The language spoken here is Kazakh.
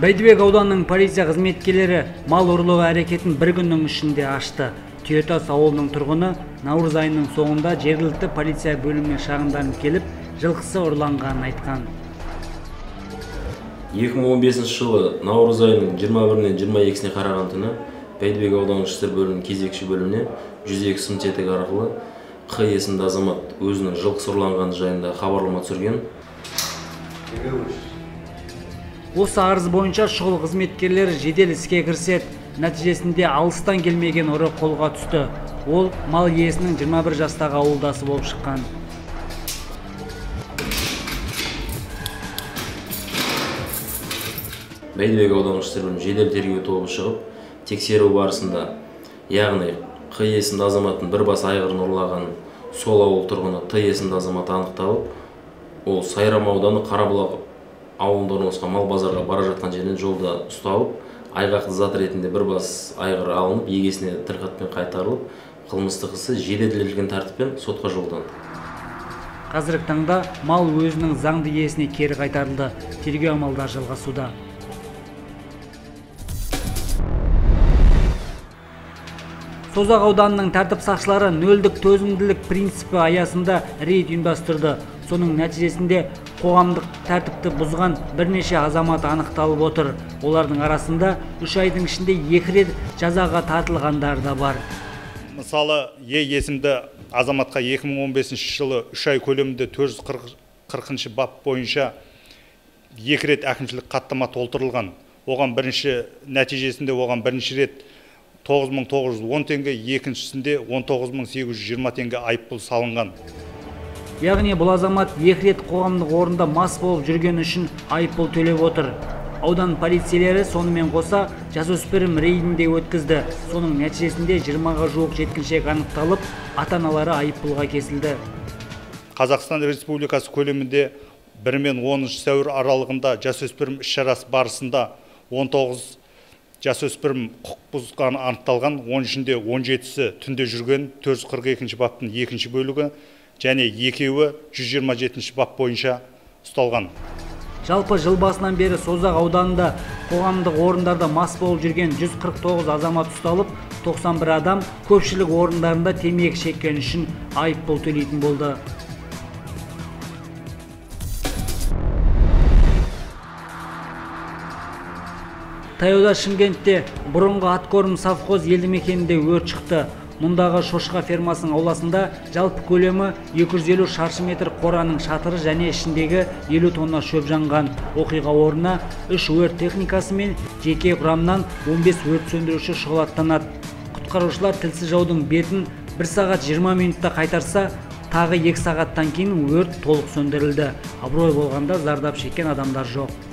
бәйдібек ауданының полиция қызметкерлері мал ұрлығы әрекетін бір күннің ішінде ашты. Түйетас ауылының тұрғыны наурыз айының соңында жергілікті полиция бөліміне шағымданып келіп жылқысы ұрланғанын айтқан. 2015 жылы наурыз айының 21-нен 22-сіне қараған түні бәйдібек аудандық ішкі бөлімінің кезекші бөліміне 102 сым тетігі арқылы қ есімді азамат өзінің жылқысы ұрланғаны жайында хабарлама түсірген. Осы арыз бойынша шұғыл қызметкерлері жедел іске кіріседі. Нәтижесінде алыстан келмеген ұры қолға түсті. Ол мал иесінің 21 жастағы ауылдасы болып шыққан. Бәйдібек аудандық бөлім жедел тергеу тобы шығып тексеру барысында яғни қ есімді азаматтың бір бас айғырын ұрлаған сол ауыл тұрғыны т есімді азамат анықталып ол сайрам ауданы қарабұлақ орналасқан мал базарға бара жатқан жерінен жолда ұсталып айғақты зат ретінде бір бас айғыр алынып егесіне тілхатпен қайтарылып қылмыстық ісі жеделдетілген тәртіппен сотқа жолданды. Қазіргі таңда мал өзінің заңды иесіне кері қайтарылды. Тергеу амалдары жалғасуда. Созақ ауданының тәртіп сақшылары нөлдік төзімділік принципі аясында рейд ұйымдастырды. Соның нәтижесінде қоғамдық тәртіпті бұзған бірнеше азамат анықталып отыр. Олардың арасында үш айдың ішінде екі рет жазаға тартылғандары да бар. Мысалы е есімді азаматқа 2015 жылы үш ай көлемінде 440 бап бойынша екі рет әкімшілік хаттама толтырылған. Оған бірінші нәтижесінде оған бірінші рет 9910 теңге екіншісінде 19820 теңге айыппұл салынған. Яғни бұл азамат екі рет қоғамдық орында мас болып жүргені үшін айыппұл төлеп отыр. Аудан полицейлері сонымен қоса жасөспірім рейдінде өткізді. Соның нәтижесінде 20-ға жуық жеткіншек анықталып ата аналары айыппұлға кесілді. Қазақстан республикасы көлемінде 1 мен 10 сәуір аралығында жасөспірім іс шарасы барысында 19 жасөспірім құқық бұзғаны анықталған оның ішінде 17-сі түнде жүрген 442 баптың екінші бөлігі және екеуі 127 бап бойынша ұсталған. Жалпы жыл басынан бері созақ ауданында қоғамдық орындарда мас болып жүрген 149 азамат ұсталып 91 адам көпшілік орындарында темекі шеккені үшін айыппұл төлейтін болды. Таяуда шымкентте бұрынғы аткорм совхоз елді мекенінде өрт шықты. Мұндағы шошқа фермасының ауласында жалпы көлемі 250 шаршы метр қораның шатыры және ішіндегі 50 тонна шөп жанған. Оқиға орнына үш өрт техникасы мен жеке құрамнан 15 өрт сөндіруші шұғылаттанады. Құтқарушылар тілсіз жаудың бетін 1 сағат 20 минутта қайтарса тағы 2 сағаттан кейін өрт толық сөндірілді. Абырой болғанда зардап шеккен адамдар жоқ.